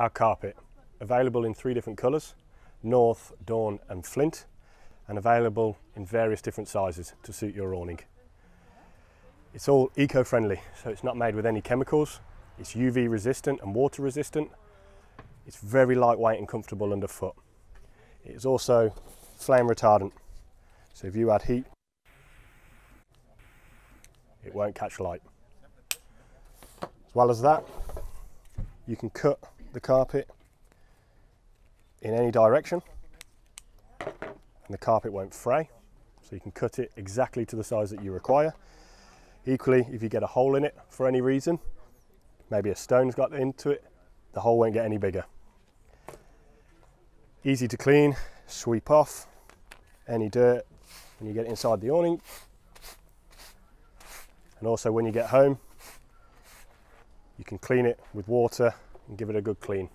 our carpet. Available in three different colours, North, Dawn and Flint, and available in various different sizes to suit your awning. It's all eco-friendly, so it's not made with any chemicals. It's UV resistant and water resistant. It's very lightweight and comfortable underfoot. It is also flame retardant, so if you add heat, it won't catch light. As well as that, you can cut the carpet in any direction and the carpet won't fray. So you can cut it exactly to the size that you require. Equally, if you get a hole in it for any reason, maybe a stone's got into it, the hole won't get any bigger. Easy to clean, sweep off any dirt when you get inside the awning. And also when you get home, you can clean it with water and give it a good clean.